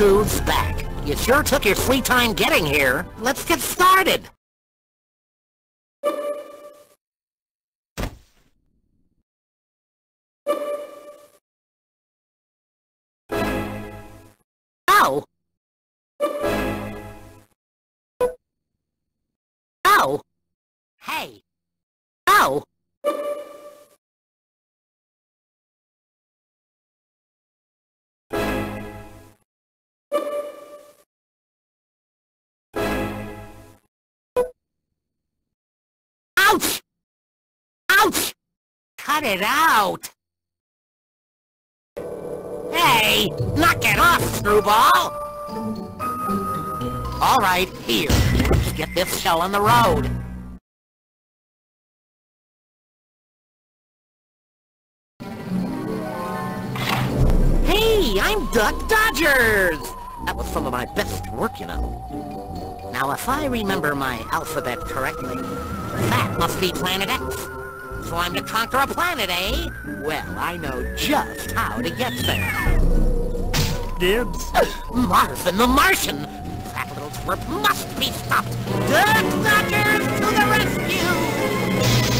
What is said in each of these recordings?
Back. You sure took your sweet time getting here. Let's get started. Ouch! Ouch! Cut it out! Hey, knock it off, screwball! All right, here. Let's get this show on the road. Hey, I'm Duck Dodgers! That was some of my best work, you know. Now, if I remember my alphabet correctly, that must be Planet X. So I'm to conquer a planet, eh? Well, I know just how to get there. Dibs. Marvin the Martian! That little twerp must be stopped! Duck Dodgers to the rescue!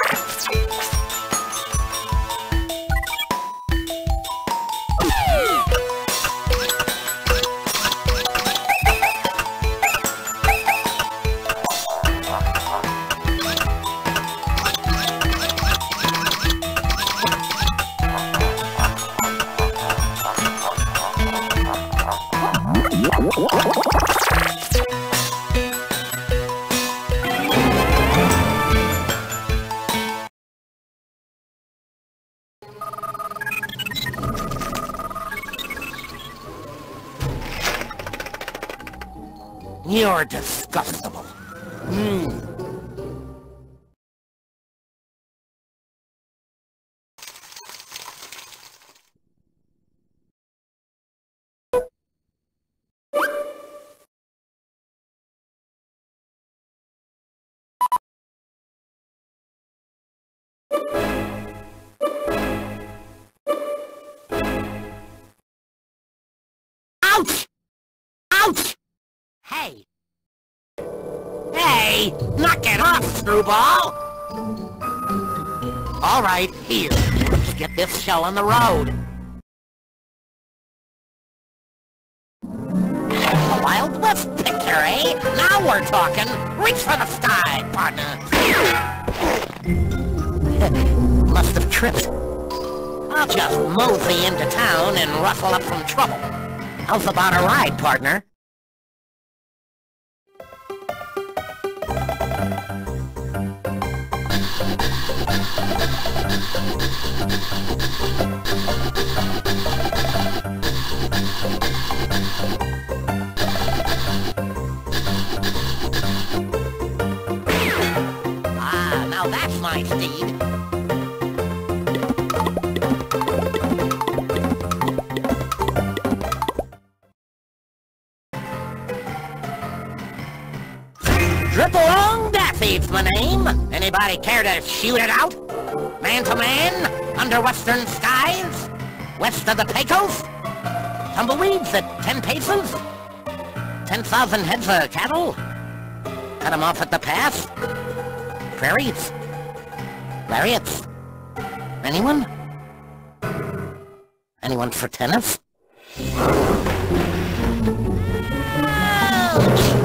Knock it off, screwball! All right, here. Let's get this shell on the road. Wild West picture, eh? Now we're talking. Reach for the sky, partner. Must have tripped. I'll just mosey into town and rustle up some trouble. How's about a ride, partner? Ah, now that's my steed. Drip-along Daffy's my name. Anybody care to shoot it out? Man to man, under western skies? West of the Pecos? Tumbleweeds at ten paces? Ten thousand heads of cattle? Cut 'em off at the pass? Prairies? Lariats? Anyone? Anyone for tennis? Ouch!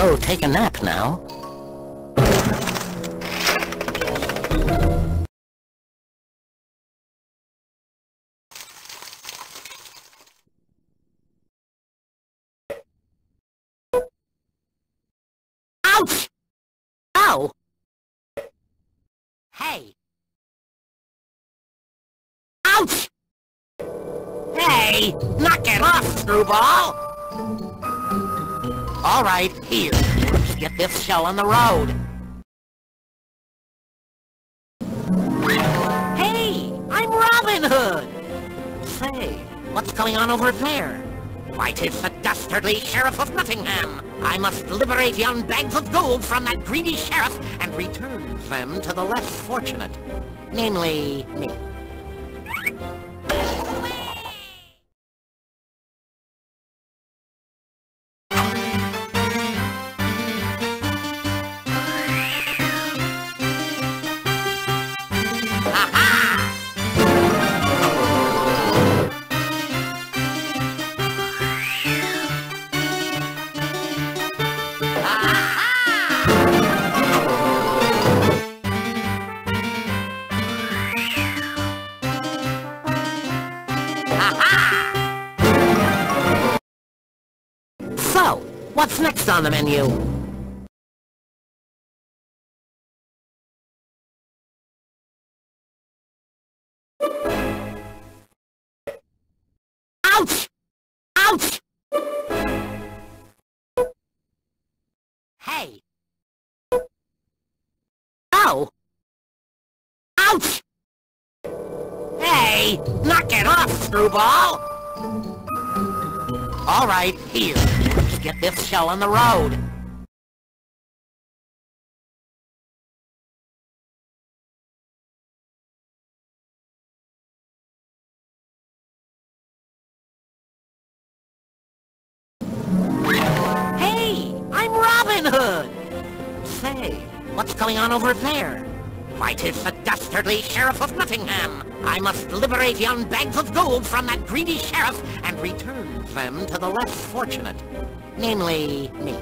Go take a nap now. Ouch! Ow! Hey! Ouch! Hey! Knock it off, screwball! All right, here. Let's get this show on the road. Hey, I'm Robin Hood. Say, what's going on over there? Why, 'tis the dastardly Sheriff of Nottingham. I must liberate yon bags of gold from that greedy sheriff and return them to the less fortunate. Namely, me. What's next on the menu? Ouch! Ouch! Hey! Oh! Ouch! Hey! Knock it off, screwball! All right, here. Get this show on the road. Hey, I'm Robin Hood. Say, what's going on over there? Why, tis the dastardly Sheriff of Nottingham. I must liberate yon bags of gold from that greedy sheriff and return them to the less fortunate. Namely, me.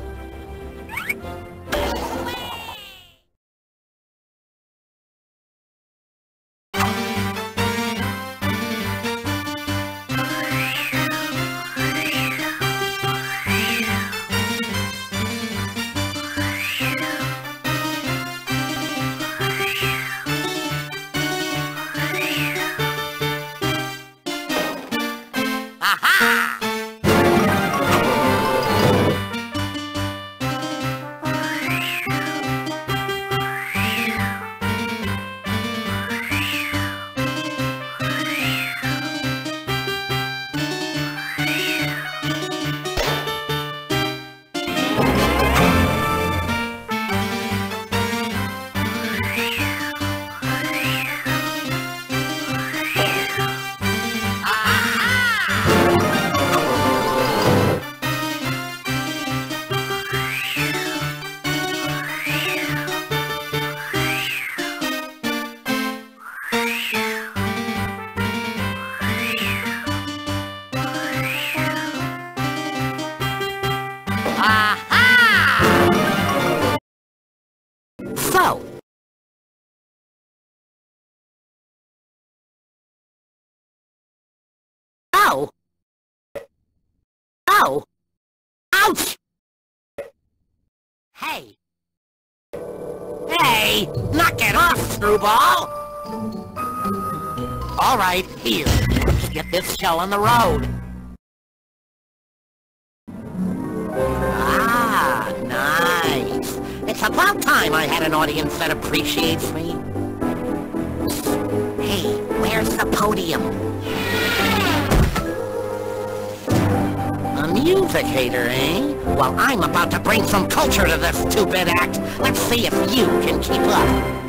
Screwball! All right, here. Let's get this show on the road. Ah, nice. It's about time I had an audience that appreciates me. Hey, where's the podium? A music hater, eh? Well, I'm about to bring some culture to this stupid act. Let's see if you can keep up.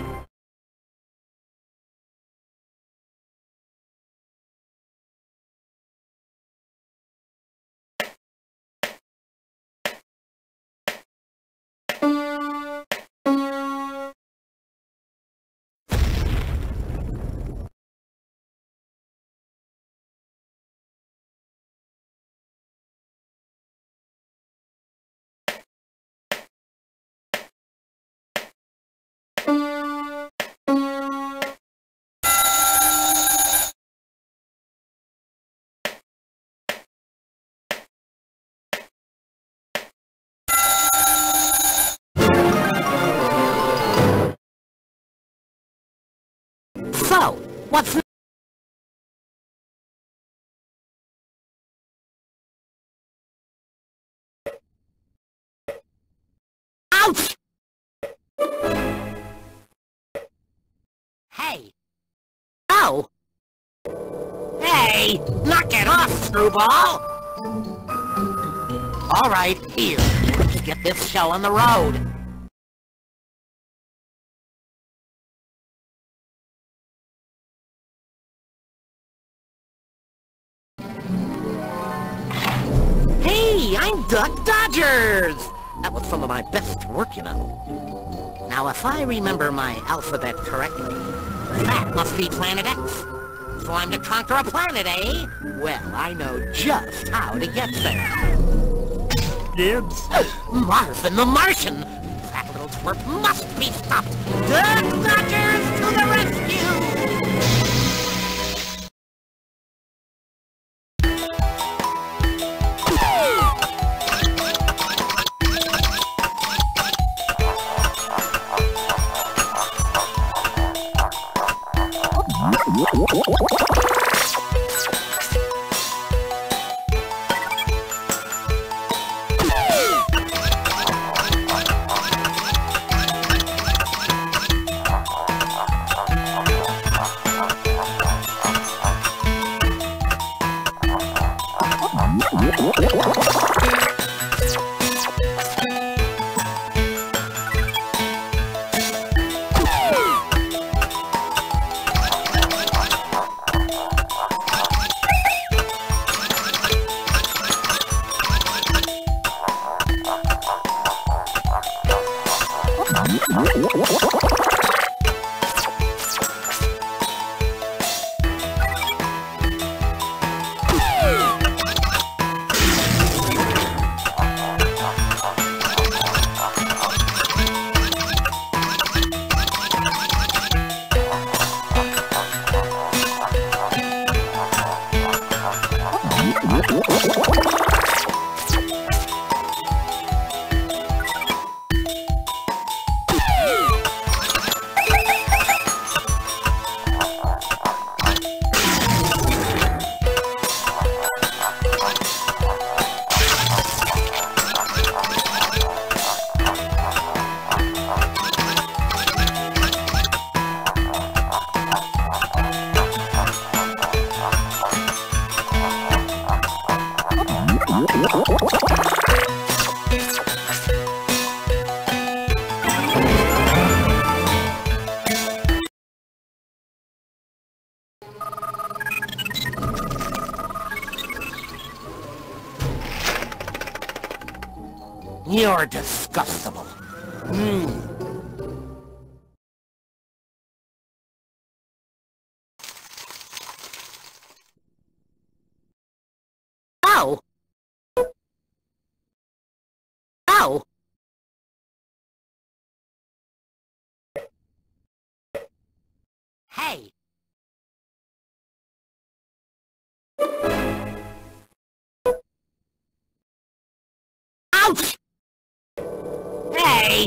What's Hey! Knock it off, screwball! All right, here. Let's get this show on the road. Hey, I'm Duck Dodgers! That was some of my best work, you know. Now, if I remember my alphabet correctly, that must be Planet X. So I'm to conquer a planet, eh? Well, I know just how to get there. Dibs. Marvin the Martian! That little twerp must be stopped! Duck Dodgers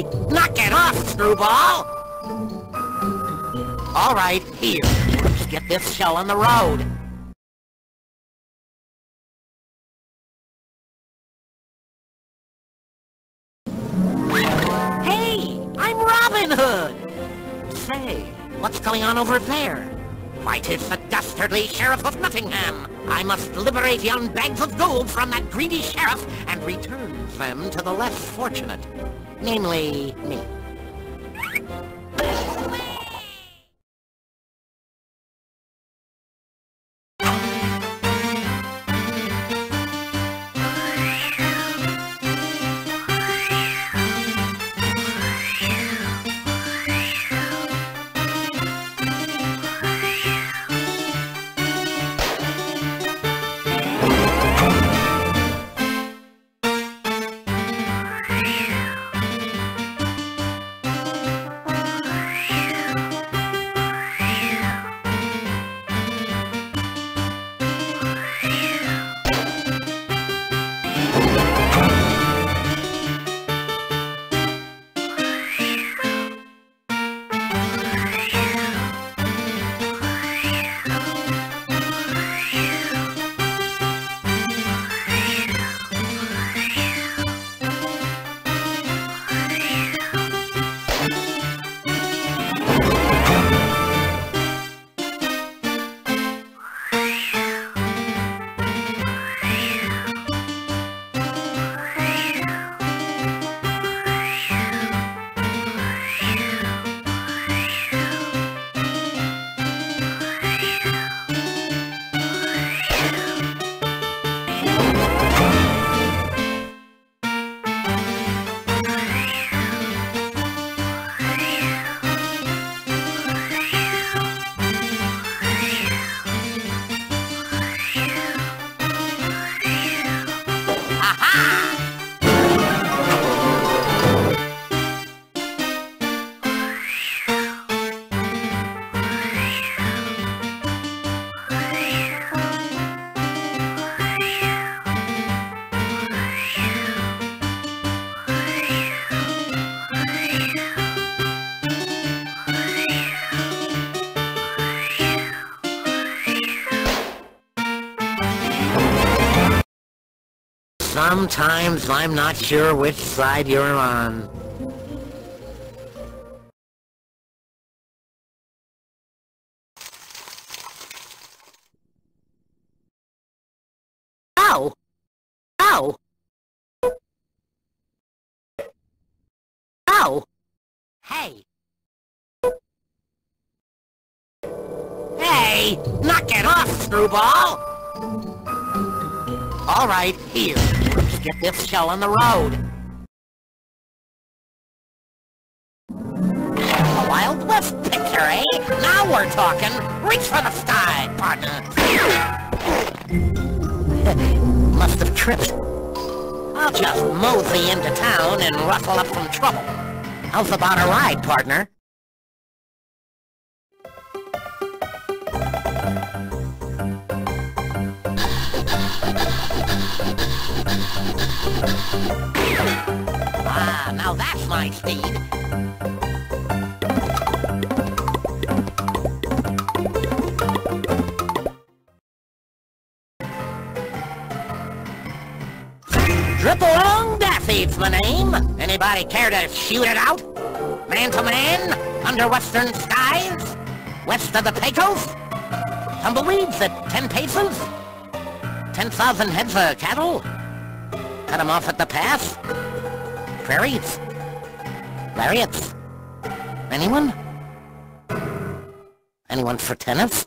Knock it off, screwball! All right, here. Let's get this show on the road. Hey! I'm Robin Hood! Say, what's going on over there? Why, 'tis the dastardly Sheriff of Nottingham! I must liberate yon bags of gold from that greedy sheriff and return them to the less fortunate. Namely, me. Sometimes I'm not sure which side you're on. Oh! Oh! Oh! Hey! Hey! Knock it off, screwball! All right, here. Get this shell on the road. A Wild West picture, eh? Now we're talking. Reach for the sky, partner. Must have tripped. I'll just mosey into town and rustle up some trouble. How's about a ride, partner? Ah, now that's my speed. Drip-along Daffy's my name. Anybody care to shoot it out? Man to man, under western skies, west of the Pecos? Tumbleweeds at ten paces? Ten thousand heads of cattle? Cut 'em off at the pass? Prairies? Lariats? Anyone? Anyone for tennis?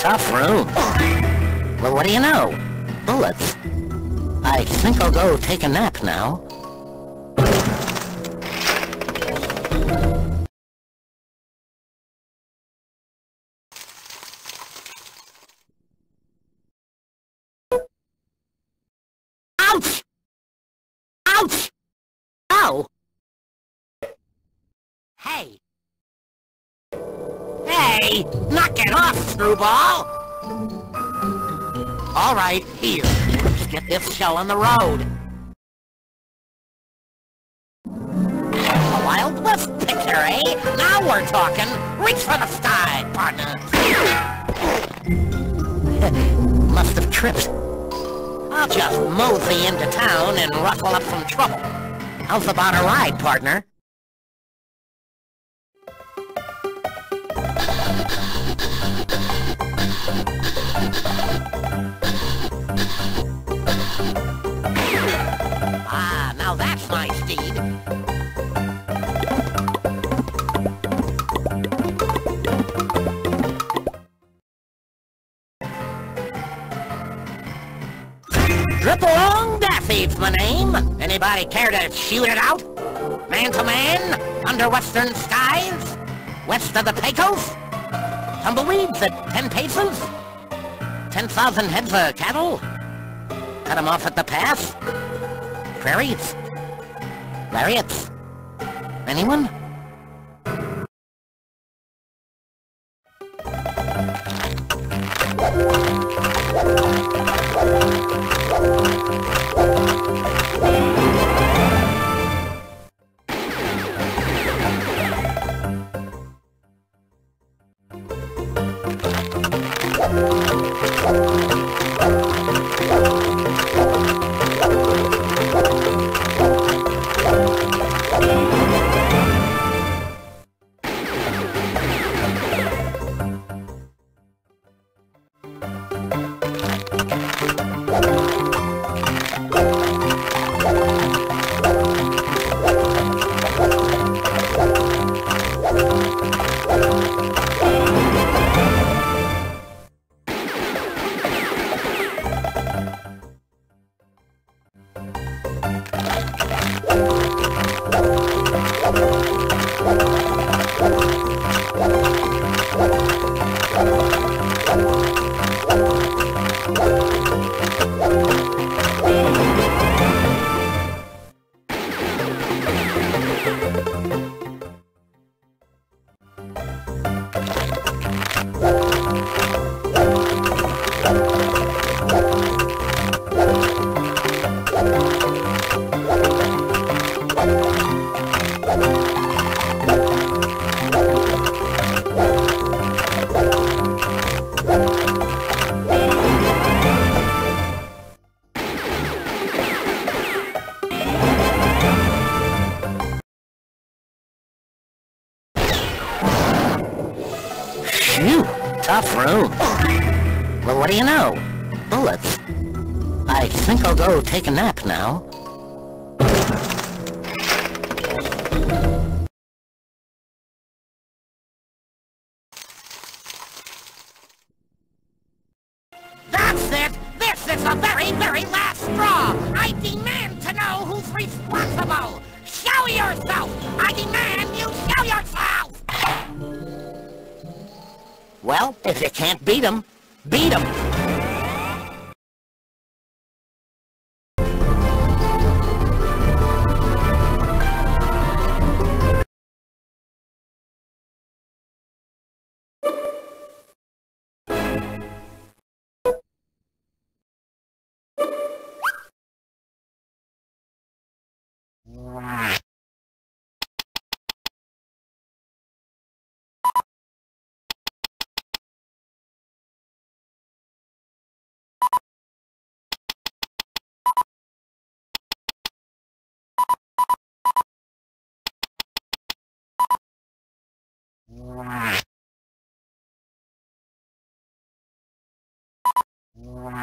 Tough room. Well, what do you know? Bullets. I think I'll go take a nap now. Screwball! All right, here. Let's get this shell on the road. A Wild West picture, eh? Now we're talking. Reach for the sky, partner. Must have tripped. I'll just mosey into town and ruffle up some trouble. How's about a ride, partner? Anybody care to shoot it out? Man to man, under western skies, west of the Pecos, tumbleweeds at ten paces, ten thousand heads of cattle, cut 'em off at the pass, prairies, lariats. Anyone? Take a nap now. That's it! This is the very, very last straw! I demand to know who's responsible! Show yourself! I demand you show yourself! Well, if you can't beat 'em, beat 'em! Wow.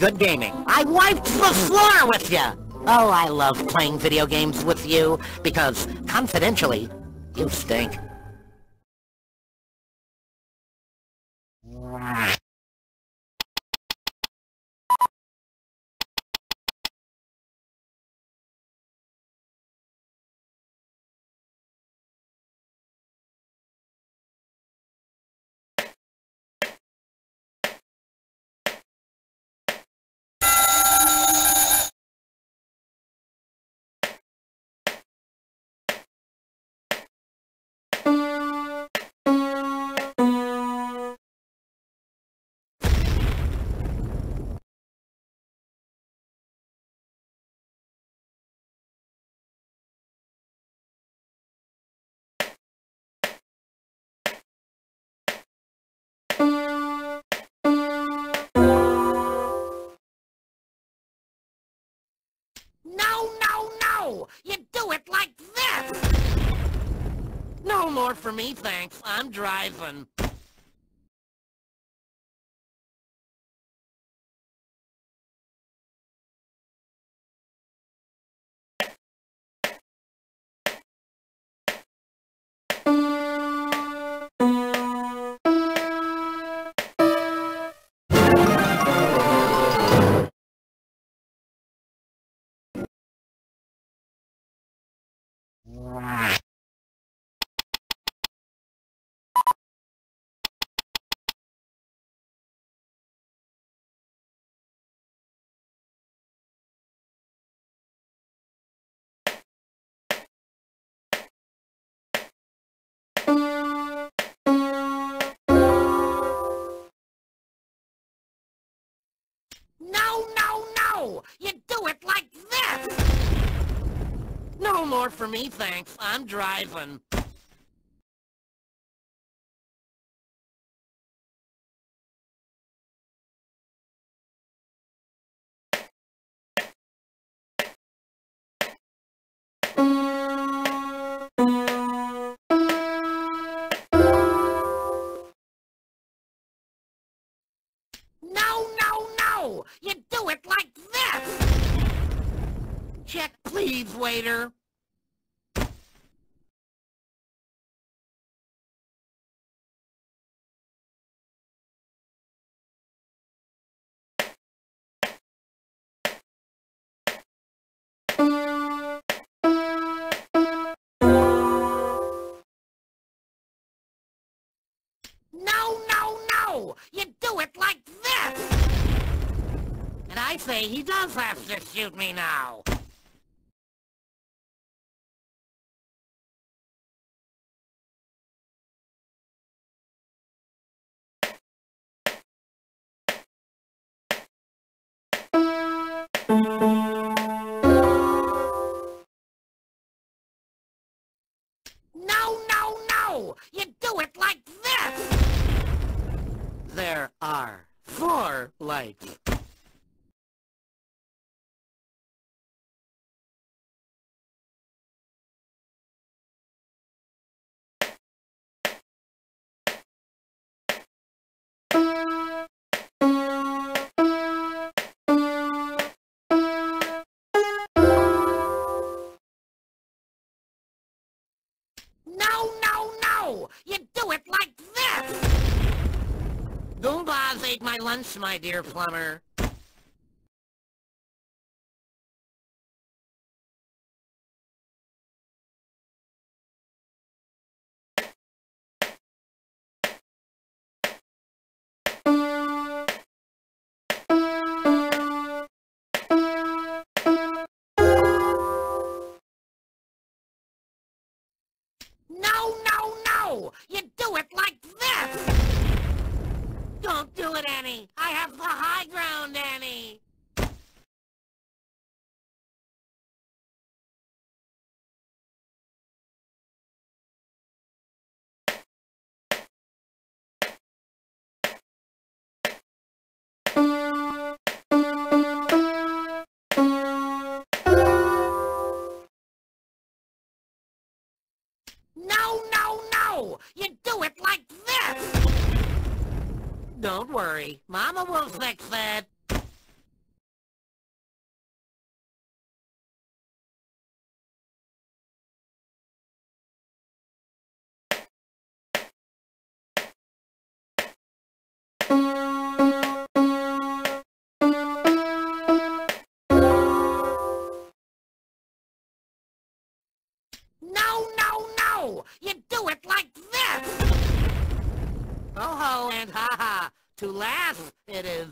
Good gaming. I wiped the floor with you. Oh, I love playing video games with you because, confidentially, you stink. More for me, thanks. I'm driving. No, no, no! You do it like this! No more for me, thanks. I'm driving. Waiter. No, no, no! You do it like this! And I say he does have to shoot me now. Four Lunch, my dear plumber. Don't worry. Mama will fix it. No, To laugh, it is.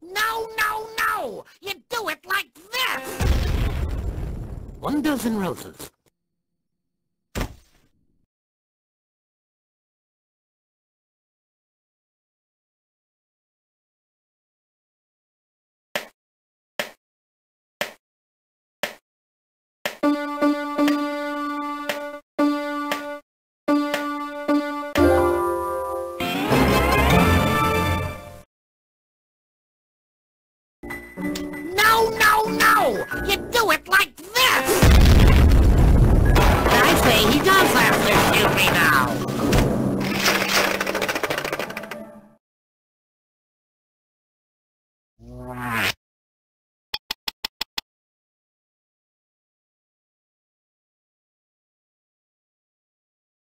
No, no, no! You do it like this! One dozen roses,